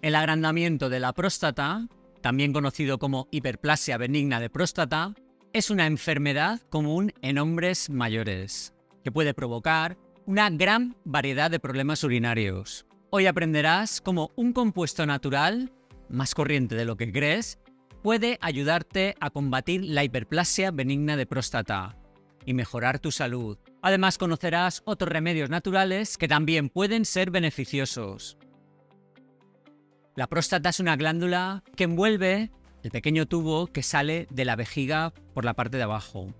El agrandamiento de la próstata, también conocido como hiperplasia benigna de próstata, es una enfermedad común en hombres mayores, que puede provocar una gran variedad de problemas urinarios. Hoy aprenderás cómo un compuesto natural, más corriente de lo que crees, puede ayudarte a combatir la hiperplasia benigna de próstata y mejorar tu salud. Además conocerás otros remedios naturales que también pueden ser beneficiosos. La próstata es una glándula que envuelve el pequeño tubo que sale de la vejiga por la parte de abajo.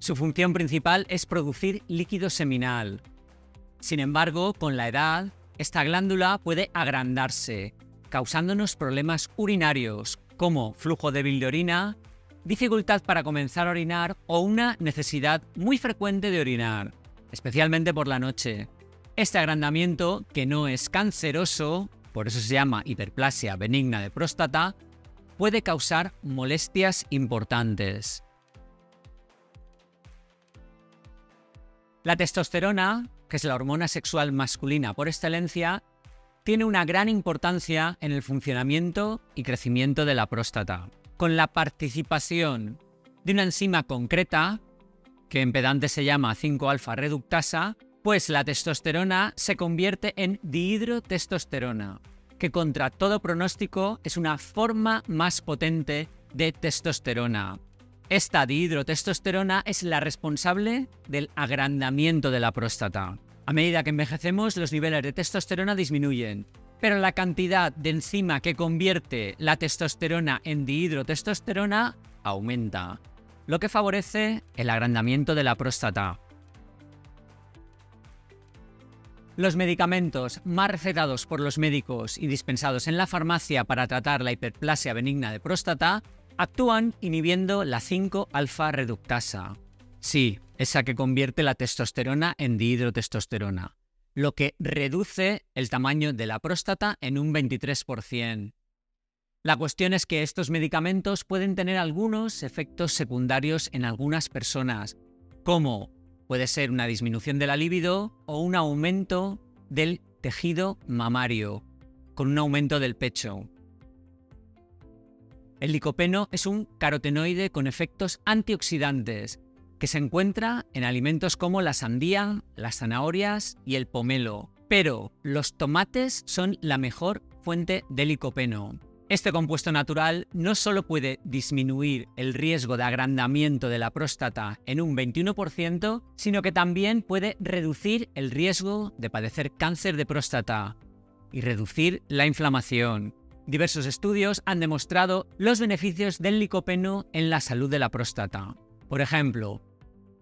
Su función principal es producir líquido seminal. Sin embargo, con la edad, esta glándula puede agrandarse, causándonos problemas urinarios como flujo débil de orina, dificultad para comenzar a orinar o una necesidad muy frecuente de orinar, especialmente por la noche. Este agrandamiento, que no es canceroso, por eso se llama hiperplasia benigna de próstata, puede causar molestias importantes. La testosterona, que es la hormona sexual masculina por excelencia, tiene una gran importancia en el funcionamiento y crecimiento de la próstata, con la participación de una enzima concreta, que en pedante se llama 5-alfa reductasa, pues la testosterona se convierte en dihidrotestosterona, que contra todo pronóstico es una forma más potente de testosterona. Esta dihidrotestosterona es la responsable del agrandamiento de la próstata. A medida que envejecemos, los niveles de testosterona disminuyen, pero la cantidad de enzima que convierte la testosterona en dihidrotestosterona aumenta, lo que favorece el agrandamiento de la próstata. Los medicamentos más recetados por los médicos y dispensados en la farmacia para tratar la hiperplasia benigna de próstata actúan inhibiendo la 5-alfa reductasa. Sí, esa que convierte la testosterona en dihidrotestosterona, lo que reduce el tamaño de la próstata en un 23%. La cuestión es que estos medicamentos pueden tener algunos efectos secundarios en algunas personas, como puede ser una disminución de la libido o un aumento del tejido mamario, con un aumento del pecho. El licopeno es un carotenoide con efectos antioxidantes que se encuentra en alimentos como la sandía, las zanahorias y el pomelo. Pero los tomates son la mejor fuente de licopeno. Este compuesto natural no solo puede disminuir el riesgo de agrandamiento de la próstata en un 21%, sino que también puede reducir el riesgo de padecer cáncer de próstata y reducir la inflamación. Diversos estudios han demostrado los beneficios del licopeno en la salud de la próstata. Por ejemplo,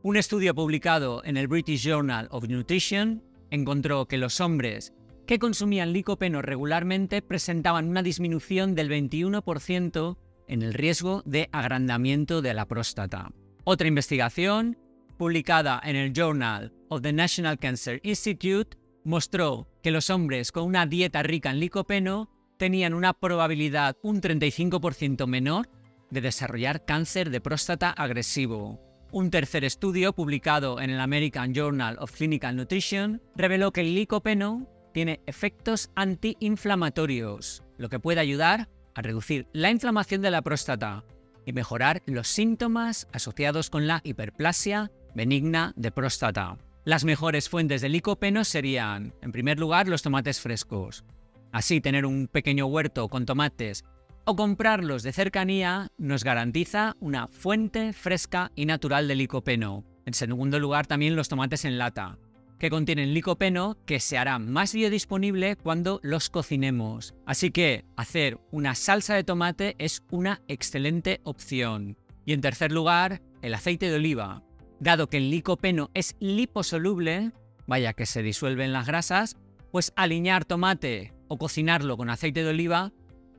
un estudio publicado en el British Journal of Nutrition encontró que los hombres que consumían licopeno regularmente presentaban una disminución del 21% en el riesgo de agrandamiento de la próstata. Otra investigación, publicada en el Journal of the National Cancer Institute, mostró que los hombres con una dieta rica en licopeno tenían una probabilidad un 35% menor de desarrollar cáncer de próstata agresivo. Un tercer estudio publicado en el American Journal of Clinical Nutrition reveló que el licopeno tiene efectos antiinflamatorios, lo que puede ayudar a reducir la inflamación de la próstata y mejorar los síntomas asociados con la hiperplasia benigna de próstata. Las mejores fuentes de licopeno serían, en primer lugar, los tomates frescos. Así, tener un pequeño huerto con tomates o comprarlos de cercanía nos garantiza una fuente fresca y natural de licopeno. En segundo lugar, también los tomates en lata, que contienen licopeno que se hará más biodisponible cuando los cocinemos. Así que hacer una salsa de tomate es una excelente opción. Y en tercer lugar, el aceite de oliva. Dado que el licopeno es liposoluble, vaya que se disuelve en las grasas, pues aliñar tomate o cocinarlo con aceite de oliva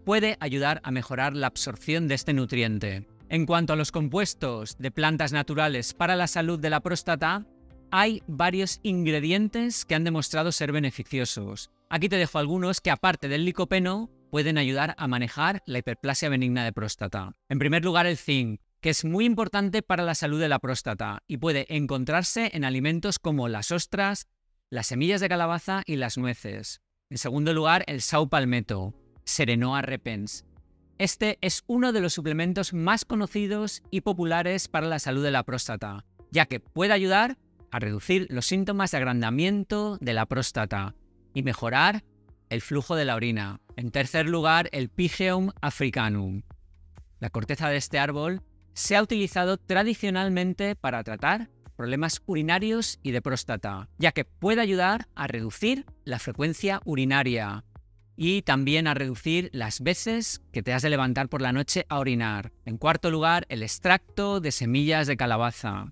puede ayudar a mejorar la absorción de este nutriente. En cuanto a los compuestos de plantas naturales para la salud de la próstata, hay varios ingredientes que han demostrado ser beneficiosos. Aquí te dejo algunos que aparte del licopeno pueden ayudar a manejar la hiperplasia benigna de próstata. En primer lugar el zinc, que es muy importante para la salud de la próstata y puede encontrarse en alimentos como las ostras, las semillas de calabaza y las nueces. En segundo lugar, el Sao Palmetto, Serenoa repens. Este es uno de los suplementos más conocidos y populares para la salud de la próstata, ya que puede ayudar a reducir los síntomas de agrandamiento de la próstata y mejorar el flujo de la orina. En tercer lugar, el Pygeum africanum. La corteza de este árbol se ha utilizado tradicionalmente para tratar problemas urinarios y de próstata, ya que puede ayudar a reducir la frecuencia urinaria y también a reducir las veces que te has de levantar por la noche a orinar. En cuarto lugar, el extracto de semillas de calabaza,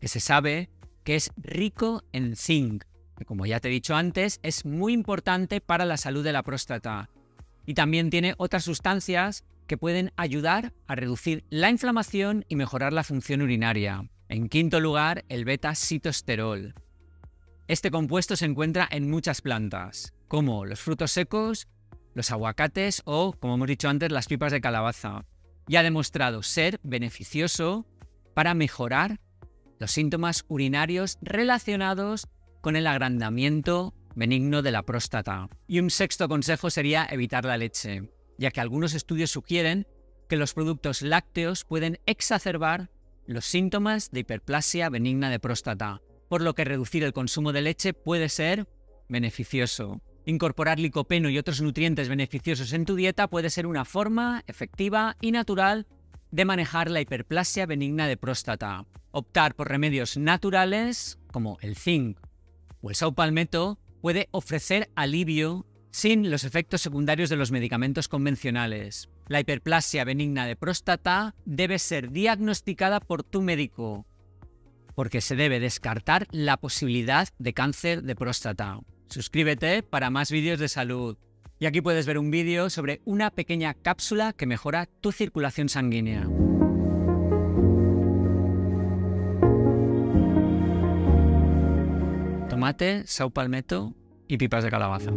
que se sabe que es rico en zinc, que como ya te he dicho antes, es muy importante para la salud de la próstata. Y también tiene otras sustancias que pueden ayudar a reducir la inflamación y mejorar la función urinaria. En quinto lugar, el beta-citosterol. Este compuesto se encuentra en muchas plantas, como los frutos secos, los aguacates o, como hemos dicho antes, las pipas de calabaza, y ha demostrado ser beneficioso para mejorar los síntomas urinarios relacionados con el agrandamiento benigno de la próstata. Y un sexto consejo sería evitar la leche, ya que algunos estudios sugieren que los productos lácteos pueden exacerbar los síntomas de hiperplasia benigna de próstata, por lo que reducir el consumo de leche puede ser beneficioso. Incorporar licopeno y otros nutrientes beneficiosos en tu dieta puede ser una forma efectiva y natural de manejar la hiperplasia benigna de próstata. Optar por remedios naturales, como el zinc o el saupalmeto, puede ofrecer alivio sin los efectos secundarios de los medicamentos convencionales. La hiperplasia benigna de próstata debe ser diagnosticada por tu médico, porque se debe descartar la posibilidad de cáncer de próstata. Suscríbete para más vídeos de salud. Y aquí puedes ver un vídeo sobre una pequeña cápsula que mejora tu circulación sanguínea. Tomate, sau palmetto y pipas de calabaza.